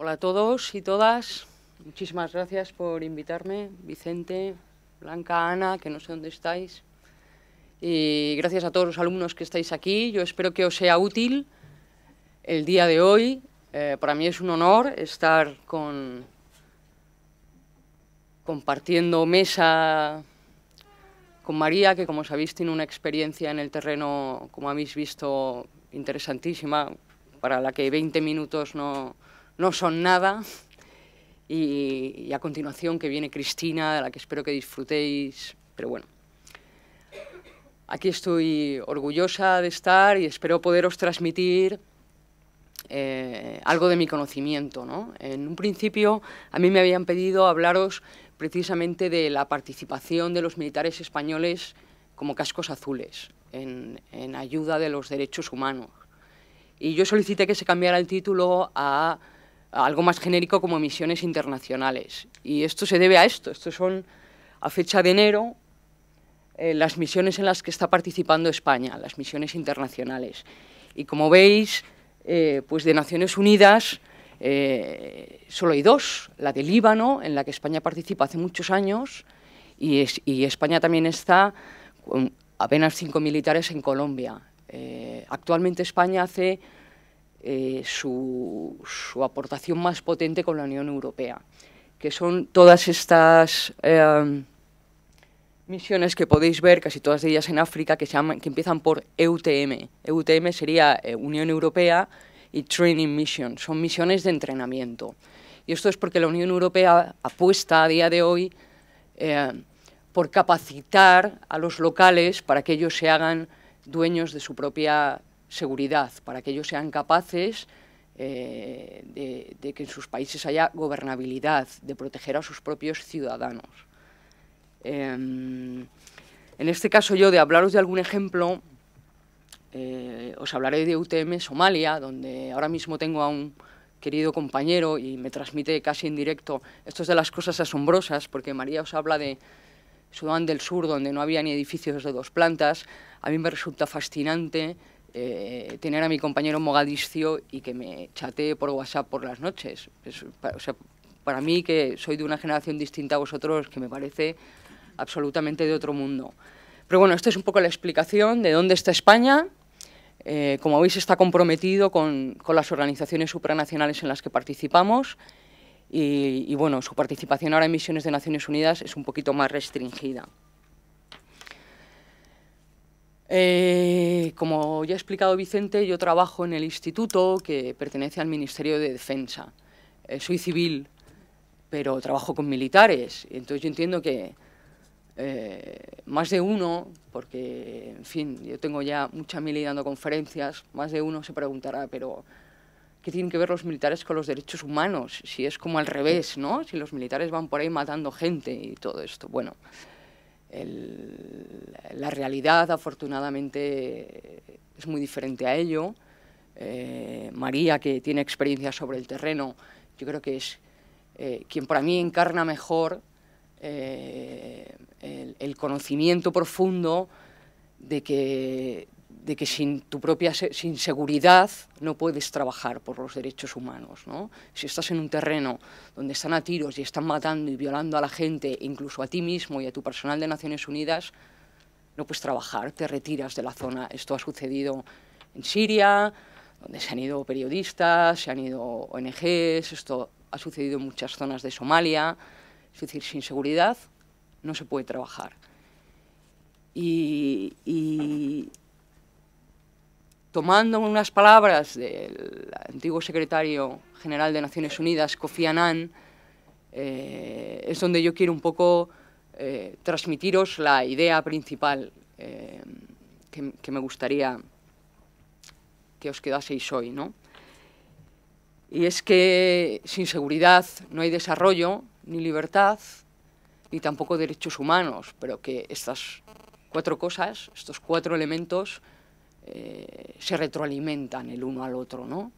Hola a todos y todas. Muchísimas gracias por invitarme, Vicente, Blanca, Ana, que no sé dónde estáis. Y gracias a todos los alumnos que estáis aquí. Yo espero que os sea útil el día de hoy. Eh, para mí es un honor estar con, compartiendo mesa con María, que como sabéis tiene una experiencia en el terreno, como habéis visto, interesantísima, para la que 20 minutos no, no son nada. Y, a continuación que viene Cristina, de la que espero que disfrutéis. Pero bueno, aquí estoy orgullosa de estar y espero poderos transmitir eh, algo de mi conocimiento. ¿no? En un principio a mí me habían pedido hablaros precisamente de la participación de los militares españoles como cascos azules en, en ayuda de los derechos humanos. Y yo solicité que se cambiara el título a algo más genérico como misiones internacionales. Y esto se debe a esto. Estos son, a fecha de enero, eh, las misiones en las que está participando España, las misiones internacionales. Y como veis, eh, pues de Naciones Unidas eh, solo hay dos, la de Líbano, en la que España participa hace muchos años, y, y España también está con apenas cinco militares en Colombia. actualmente España hace eh, su, aportación más potente con la Unión Europea, que son todas estas eh, misiones que podéis ver, casi todas ellas en África, que, se llaman, que empiezan por EUTM. EUTM sería eh, Unión Europea y Training Mission, son misiones de entrenamiento. Y esto es porque la Unión Europea apuesta a día de hoy por capacitar a los locales para que ellos se hagan dueños de su propia seguridad, para que ellos sean capaces eh, de, que en sus países haya gobernabilidad, de proteger a sus propios ciudadanos. Em, en este caso yo, de hablaros de algún ejemplo, eh, os hablaré de UTM Somalia, donde ahora mismo tengo a un querido compañero y me transmite casi en directo. Esto es de las cosas asombrosas, porque María os habla de Sudán del Sur, donde no había ni edificios de dos plantas. A mí me resulta fascinante eh, tener a mi compañero Mogadiscio y que me chatee por WhatsApp por las noches. o sea, para mí, que soy de una generación distinta a vosotros, que me parece absolutamente de otro mundo. Pero bueno, esta es un poco la explicación de dónde está España. Eh, como veis, está comprometido con, con, las organizaciones supranacionales en las que participamos y, y bueno, su participación ahora en misiones de Naciones Unidas es un poquito más restringida. Eh, como ya ha explicado Vicente, yo trabajo en el instituto que pertenece al Ministerio de Defensa. Eh, soy civil, pero trabajo con militares. Entonces yo entiendo que eh, más de uno, porque, en fin, yo tengo ya mucha mili dando conferencias, más de uno se preguntará, pero ¿qué tienen que ver los militares con los derechos humanos? Si es como al revés, ¿no? Si los militares van por ahí matando gente y todo esto. Bueno, la realidad, afortunadamente, es muy diferente a ello. Eh, María, que tiene experiencia sobre el terreno, yo creo que es eh, quien para mí encarna mejor eh, el, conocimiento profundo de que, de que sin tu propia sin seguridad no puedes trabajar por los derechos humanos. ¿no? Si estás en un terreno donde están a tiros y están matando y violando a la gente, incluso a ti mismo y a tu personal de Naciones Unidas, no puedes trabajar, te retiras de la zona. Esto ha sucedido en Siria, donde se han ido periodistas, se han ido ONGs, esto ha sucedido en muchas zonas de Somalia. Es decir, sin seguridad no se puede trabajar. y, tomando unas palabras del antiguo secretario general de Naciones Unidas, Kofi Annan, eh, es donde yo quiero un poco eh, transmitiros la idea principal eh, que, me gustaría que os quedaseis hoy. ¿no? Y es que sin seguridad no hay desarrollo, ni libertad, ni tampoco derechos humanos, pero que estas cuatro cosas, estos cuatro elementos, eh, se retroalimentan el uno al otro. ¿no?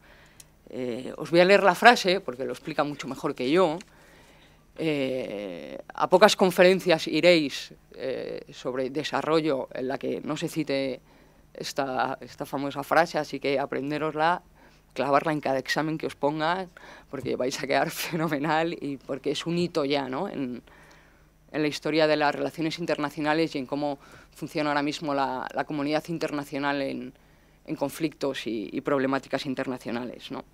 Eh, os voy a leer la frase, porque lo explica mucho mejor que yo. Eh, a pocas conferencias iréis sobre desarrollo en la que no se cite esta, esta famosa frase, así que aprenderosla clavarla en cada examen que os pongan, porque vais a quedar fenomenal y porque es un hito ya ¿no? en, la historia de las relaciones internacionales y en cómo funciona ahora mismo la, comunidad internacional en, conflictos y, problemáticas internacionales. ¿no?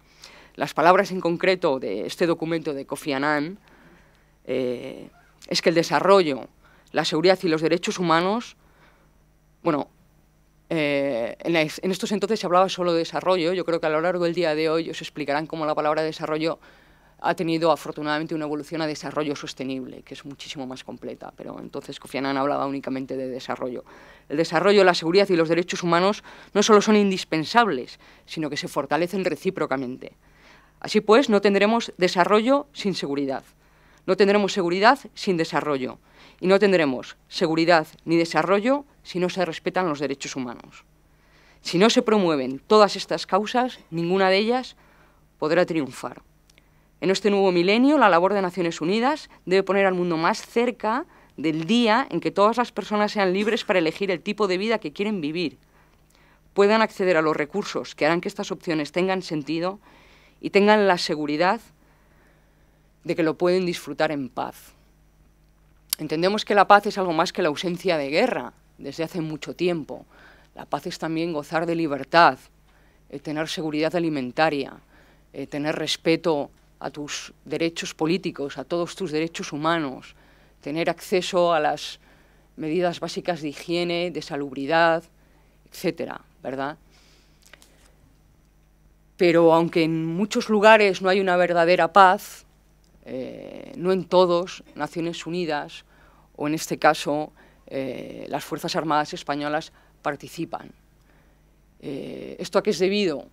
Las palabras en concreto de este documento de Kofi Annan eh, es que el desarrollo, la seguridad y los derechos humanos, bueno, eh, en, estos entonces se hablaba solo de desarrollo. Yo creo que a lo largo del día de hoy os explicarán cómo la palabra desarrollo ha tenido afortunadamente una evolución a desarrollo sostenible, que es muchísimo más completa, pero entonces Kofi Annan hablaba únicamente de desarrollo. El desarrollo, la seguridad y los derechos humanos no solo son indispensables, sino que se fortalecen recíprocamente. Así pues, no tendremos desarrollo sin seguridad, no tendremos seguridad sin desarrollo, y no tendremos seguridad ni desarrollo si no se respetan los derechos humanos. Si no se promueven todas estas causas, ninguna de ellas podrá triunfar. En este nuevo milenio, la labor de Naciones Unidas debe poner al mundo más cerca del día en que todas las personas sean libres para elegir el tipo de vida que quieren vivir, puedan acceder a los recursos que harán que estas opciones tengan sentido y tengan la seguridad de que lo pueden disfrutar en paz. Entendemos que la paz es algo más que la ausencia de guerra desde hace mucho tiempo. La paz es también gozar de libertad, eh, tener seguridad alimentaria, eh, tener respeto a tus derechos políticos, a todos tus derechos humanos, tener acceso a las medidas básicas de higiene, de salubridad, etcétera, ¿verdad? Pero aunque en muchos lugares no hay una verdadera paz, eh, no en todos, Naciones Unidas, o en este caso eh, las Fuerzas Armadas Españolas, participan. Eh, ¿Esto a qué es debido?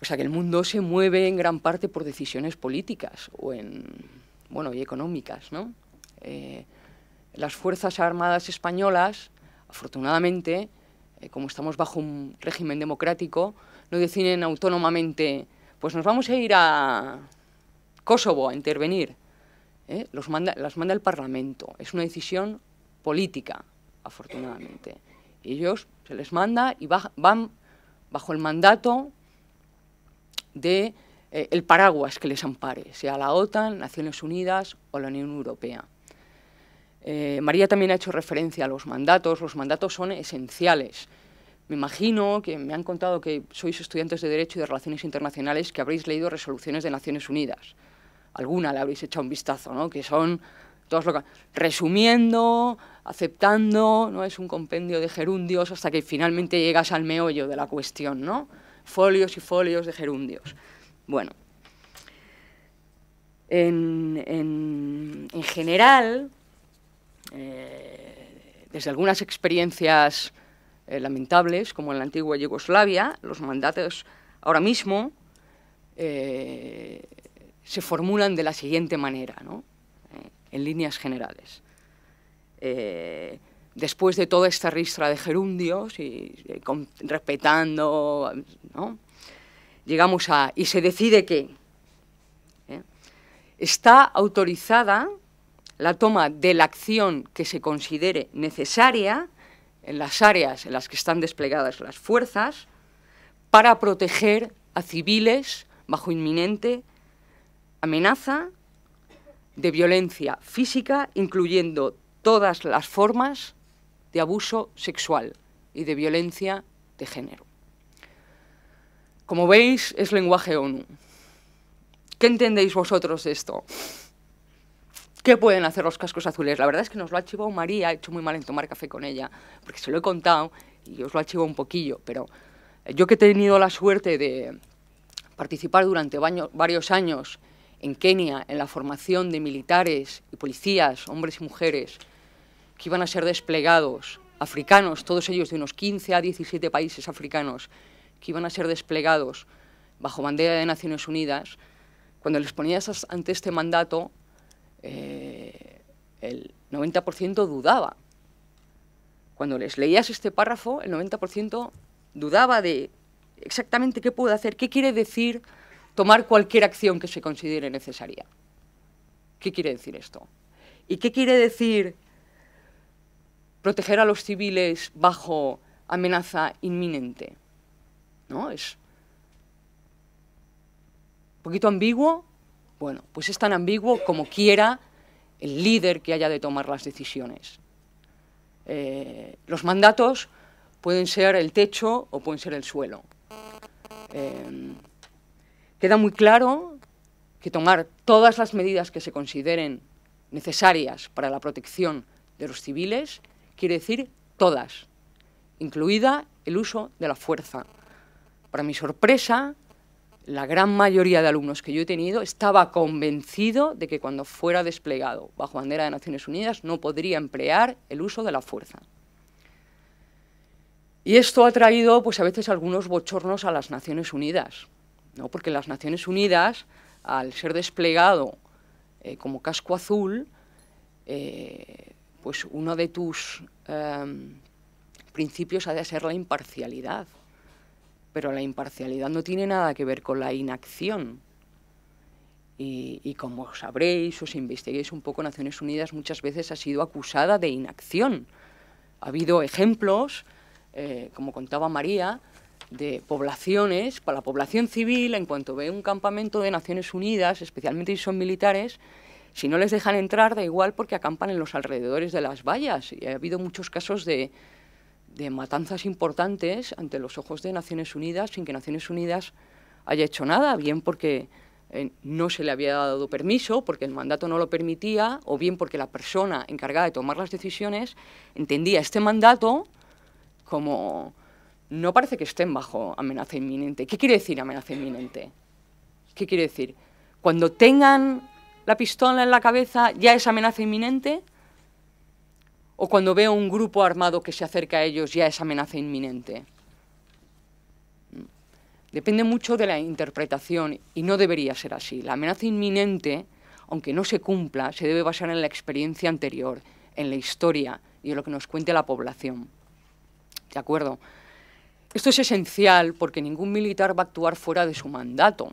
Pues a que el mundo se mueve en gran parte por decisiones políticas o en, bueno, y económicas. ¿no? las Fuerzas Armadas Españolas, afortunadamente, como estamos bajo un régimen democrático, no deciden autónomamente, pues nos vamos a ir a Kosovo a intervenir, ¿eh? Los manda, las manda el Parlamento. Es una decisión política, afortunadamente. Ellos se les manda y van bajo el mandato de eh, el paraguas que les ampare, sea la OTAN, Naciones Unidas o la Unión Europea. Eh, María también ha hecho referencia a los mandatos. Los mandatos son esenciales. Me imagino que me han contado que sois estudiantes de Derecho y de Relaciones Internacionales que habréis leído resoluciones de Naciones Unidas alguna le habréis echado un vistazo, ¿no? que son que, resumiendo, aceptando, ¿no? es un compendio de gerundios hasta que finalmente llegas al meollo de la cuestión, ¿no? Folios y folios de gerundios. Bueno, en, general, eh, desde algunas experiencias eh, lamentables, como en la antigua Yugoslavia, los mandatos ahora mismo eh, se formulan de la siguiente manera, ¿no? En líneas generales. Después de toda esta ristra de gerundios y, eh, respetando, ¿no? llegamos a y se decide que está autorizada la toma de la acción que se considere necesaria en las áreas en las que están desplegadas las fuerzas para proteger a civiles bajo inminente amenaza de violencia física, incluyendo todas las formas de abuso sexual y de violencia de género. Como veis, es lenguaje ONU. ¿Qué entendéis vosotros de esto? ¿Qué pueden hacer los cascos azules? La verdad es que nos lo ha chivado María, he hecho muy mal en tomar café con ella, porque se lo he contado y os lo ha chivado un poquillo, pero yo que he tenido la suerte de participar durante varios años en Kenia en la formación de militares y policías, hombres y mujeres, que iban a ser desplegados, africanos, todos ellos de unos 15 a 17 países africanos, que iban a ser desplegados bajo bandera de Naciones Unidas, cuando les ponías ante este mandato, eh, el 90% dudaba. Cuando les leías este párrafo, el 90% dudaba de exactamente qué puede hacer, qué quiere decir tomar cualquier acción que se considere necesaria. ¿Qué quiere decir esto? ¿Y qué quiere decir proteger a los civiles bajo amenaza inminente? ¿No? Es ¿Un poquito ambiguo? Bueno, pues es tan ambiguo como quiera el líder que haya de tomar las decisiones. Eh, los mandatos pueden ser el techo o pueden ser el suelo. Eh, queda muy claro que tomar todas las medidas que se consideren necesarias para la protección de los civiles quiere decir todas, incluida el uso de la fuerza. Para mi sorpresa, la gran mayoría de alumnos que yo he tenido estaba convencido de que cuando fuera desplegado bajo bandera de Naciones Unidas no podría emplear el uso de la fuerza. Y esto ha traído pues, a veces algunos bochornos a las Naciones Unidas, ¿no? porque las Naciones Unidas, al ser desplegado eh, como casco azul, eh, pues uno de tus em, principios ha de ser la imparcialidad. Pero la imparcialidad no tiene nada que ver con la inacción. Y, como sabréis, os investiguéis un poco, Naciones Unidas muchas veces ha sido acusada de inacción. Ha habido ejemplos, eh, como contaba María, de poblaciones, para la población civil, en cuanto ve un campamento de Naciones Unidas, especialmente si son militares, si no les dejan entrar, da igual porque acampan en los alrededores de las vallas. Y ha habido muchos casos de, de matanzas importantes ante los ojos de Naciones Unidas sin que Naciones Unidas haya hecho nada, bien porque eh, no se le había dado permiso, porque el mandato no lo permitía, o bien porque la persona encargada de tomar las decisiones entendía este mandato como no parece que estén bajo amenaza inminente. ¿Qué quiere decir amenaza inminente? ¿Qué quiere decir? Cuando tengan la pistola en la cabeza, ¿ya es amenaza inminente? o cuando veo un grupo armado que se acerca a ellos ya es amenaza inminente. Depende mucho de la interpretación y no debería ser así. La amenaza inminente, aunque no se cumpla, se debe basar en la experiencia anterior, en la historia y en lo que nos cuente la población. ¿De acuerdo? Esto es esencial porque ningún militar va a actuar fuera de su mandato.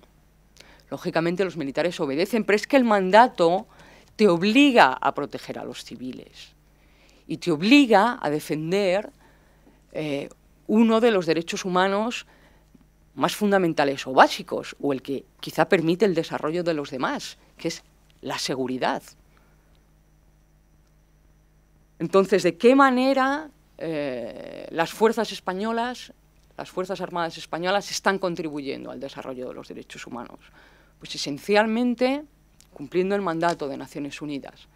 Lógicamente los militares obedecen, pero es que el mandato te obliga a proteger a los civiles y te obliga a defender eh, uno de los derechos humanos más fundamentales o básicos, o el que quizá permite el desarrollo de los demás, que es la seguridad. Entonces, ¿de qué manera eh, las fuerzas españolas, las Fuerzas Armadas españolas están contribuyendo al desarrollo de los derechos humanos? Pues esencialmente cumpliendo el mandato de Naciones Unidas,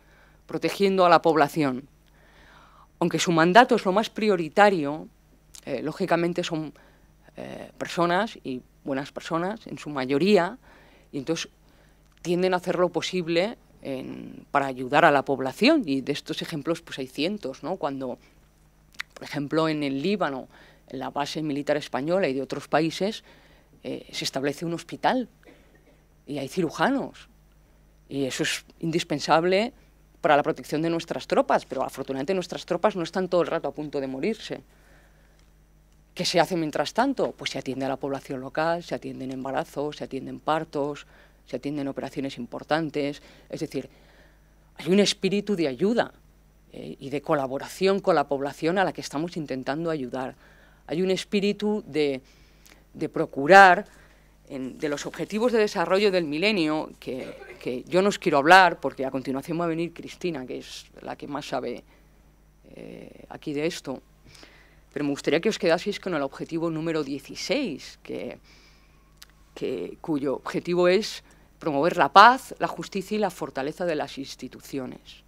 protegiendo a la población, aunque su mandato es lo más prioritario, eh, lógicamente son eh, personas y buenas personas en su mayoría, y entonces tienden a hacer lo posible para ayudar a la población. Y de estos ejemplos pues hay cientos, ¿no? Cuando, por ejemplo, en el Líbano, en la base militar española y de otros países, eh, se establece un hospital y hay cirujanos. Y eso es indispensable para la protección de nuestras tropas, pero afortunadamente nuestras tropas no están todo el rato a punto de morirse. ¿Qué se hace mientras tanto? Pues se atiende a la población local, se atienden embarazos, se atienden partos, se atienden operaciones importantes. Es decir, hay un espíritu de ayuda eh, y de colaboración con la población a la que estamos intentando ayudar. Hay un espíritu de, de procurar de los objetivos de desarrollo del milenio, que, yo no os quiero hablar, porque a continuación va a venir Cristina, que es la que más sabe eh, aquí de esto, pero me gustaría que os quedaseis con el objetivo número 16, que, cuyo objetivo es promover la paz, la justicia y la fortaleza de las instituciones.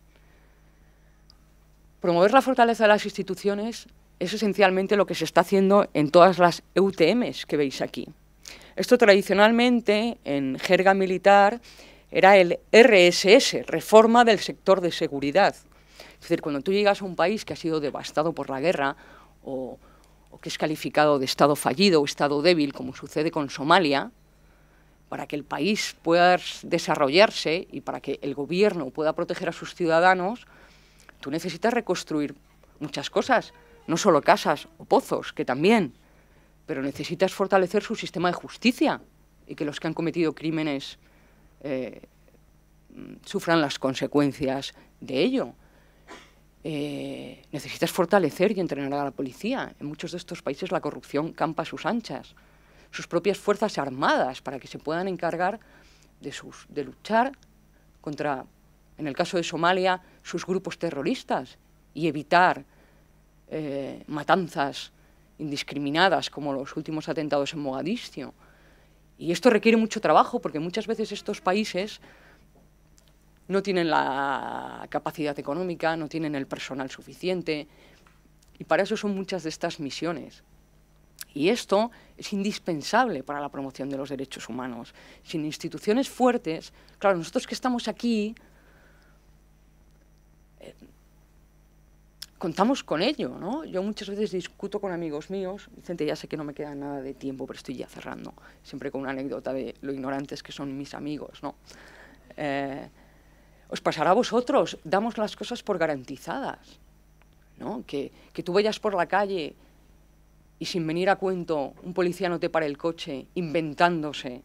Promover la fortaleza de las instituciones es esencialmente lo que se está haciendo en todas las EUTMs que veis aquí. Esto tradicionalmente, en jerga militar, era el RSS, Reforma del Sector de Seguridad. Es decir, cuando tú llegas a un país que ha sido devastado por la guerra o, que es calificado de Estado fallido o Estado débil, como sucede con Somalia, para que el país pueda desarrollarse y para que el gobierno pueda proteger a sus ciudadanos, tú necesitas reconstruir muchas cosas, no solo casas o pozos, que también, pero necesitas fortalecer su sistema de justicia y que los que han cometido crímenes eh, sufran las consecuencias de ello. Eh, necesitas fortalecer y entrenar a la policía. En muchos de estos países la corrupción campa a sus anchas. sus propias fuerzas armadas para que se puedan encargar de, luchar contra, en el caso de Somalia, sus grupos terroristas y evitar eh, matanzas indiscriminadas como los últimos atentados en Mogadiscio. Y esto requiere mucho trabajo porque muchas veces estos países no tienen la capacidad económica, no tienen el personal suficiente y para eso son muchas de estas misiones. Y esto es indispensable para la promoción de los derechos humanos. Sin instituciones fuertes, claro, nosotros que estamos aquí, contamos con ello, ¿no? Yo muchas veces discuto con amigos míos, Vicente, ya sé que no me queda nada de tiempo, pero estoy ya cerrando, siempre con una anécdota de lo ignorantes que son mis amigos, ¿no? Eh, os pasará a vosotros, damos las cosas por garantizadas, ¿no? Que, que tú vayas por la calle y sin venir a cuento un policía no te para el coche inventándose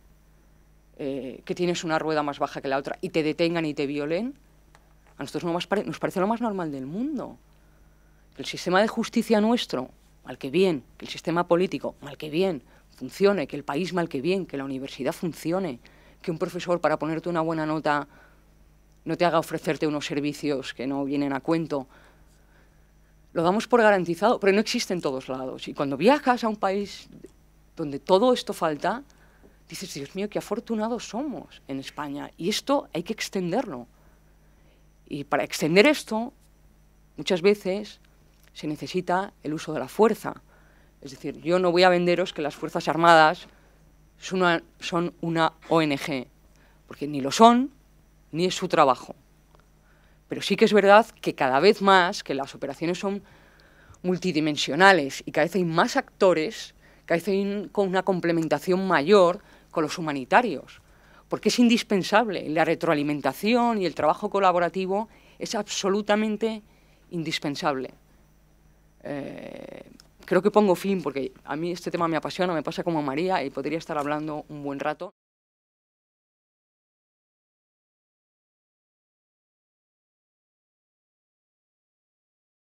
eh, que tienes una rueda más baja que la otra y te detengan y te violen, a nosotros nos, nos parece lo más normal del mundo. Que el sistema de justicia nuestro, mal que bien, que el sistema político, mal que bien, funcione, que el país mal que bien, que la universidad funcione, que un profesor para ponerte una buena nota no te haga ofrecerte unos servicios que no vienen a cuento, lo damos por garantizado, pero no existe en todos lados. Y cuando viajas a un país donde todo esto falta, dices, Dios mío, qué afortunados somos en España. Y esto hay que extenderlo. Y para extender esto, muchas veces se necesita el uso de la fuerza. Es decir, yo no voy a venderos que las Fuerzas Armadas son una, ONG, porque ni lo son, ni es su trabajo. Pero sí que es verdad que cada vez más, que las operaciones son multidimensionales y cada vez hay más actores, cada vez hay con una complementación mayor con los humanitarios, porque es indispensable. La retroalimentación y el trabajo colaborativo es absolutamente indispensable. Eh, creo que pongo fin, porque a mí este tema me apasiona, me pasa como a María y podría estar hablando un buen rato.